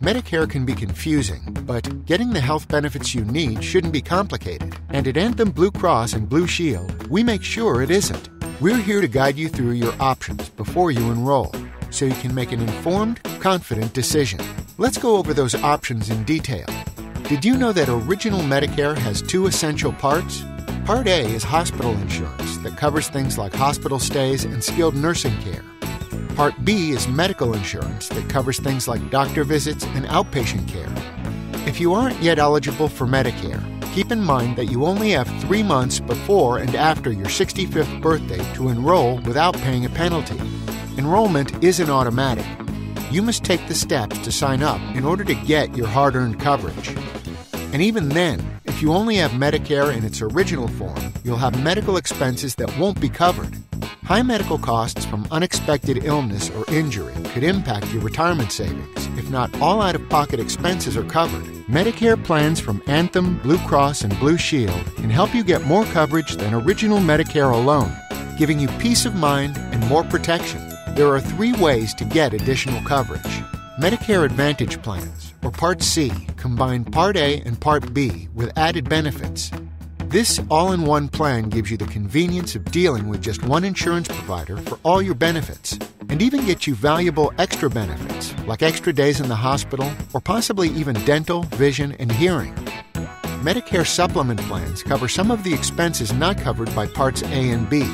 Medicare can be confusing, but getting the health benefits you need shouldn't be complicated. And at Anthem Blue Cross and Blue Shield, we make sure it isn't. We're here to guide you through your options before you enroll so you can make an informed, confident decision. Let's go over those options in detail. Did you know that Original Medicare has two essential parts? Part A is hospital insurance that covers things like hospital stays and skilled nursing care. Part B is medical insurance that covers things like doctor visits and outpatient care. If you aren't yet eligible for Medicare, keep in mind that you only have three months before and after your 65th birthday to enroll without paying a penalty. Enrollment isn't automatic. You must take the steps to sign up in order to get your hard earned coverage. And even then, if you only have Medicare in its original form, you'll have medical expenses that won't be covered. High medical costs from unexpected illness or injury could impact your retirement savings if not all out of pocket expenses are covered. Medicare plans from Anthem, Blue Cross, and Blue Shield can help you get more coverage than original Medicare alone, giving you peace of mind and more protection. There are three ways to get additional coverage. Medicare Advantage plans, or Part C, combine Part A and Part B with added benefits. This all in one plan gives you the convenience of dealing with just one insurance provider for all your benefits and even gets you valuable extra benefits like extra days in the hospital or possibly even dental, vision, and hearing. Medicare supplement plans cover some of the expenses not covered by Parts A and B.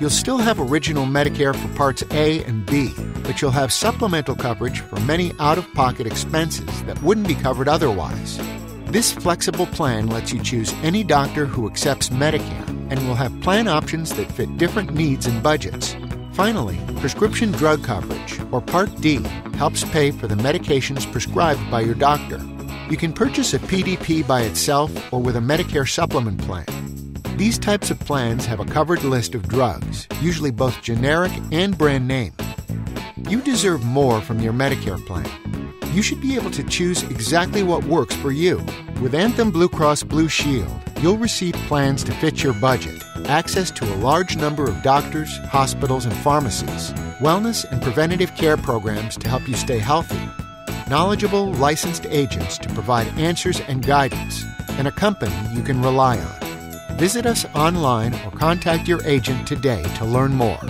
You'll still have original Medicare for Parts A and B, but you'll have supplemental coverage for many out of pocket expenses that wouldn't be covered otherwise. This flexible plan lets you choose any doctor who accepts Medicare and will have plan options that fit different needs and budgets. Finally, prescription drug coverage, or Part D, helps pay for the medications prescribed by your doctor. You can purchase a PDP by itself or with a Medicare supplement plan. These types of plans have a covered list of drugs, usually both generic and brand name. You deserve more from your Medicare plan you should be able to choose exactly what works for you. With Anthem Blue Cross Blue Shield, you'll receive plans to fit your budget, access to a large number of doctors, hospitals, and pharmacies, wellness and preventative care programs to help you stay healthy, knowledgeable, licensed agents to provide answers and guidance, and a company you can rely on. Visit us online or contact your agent today to learn more.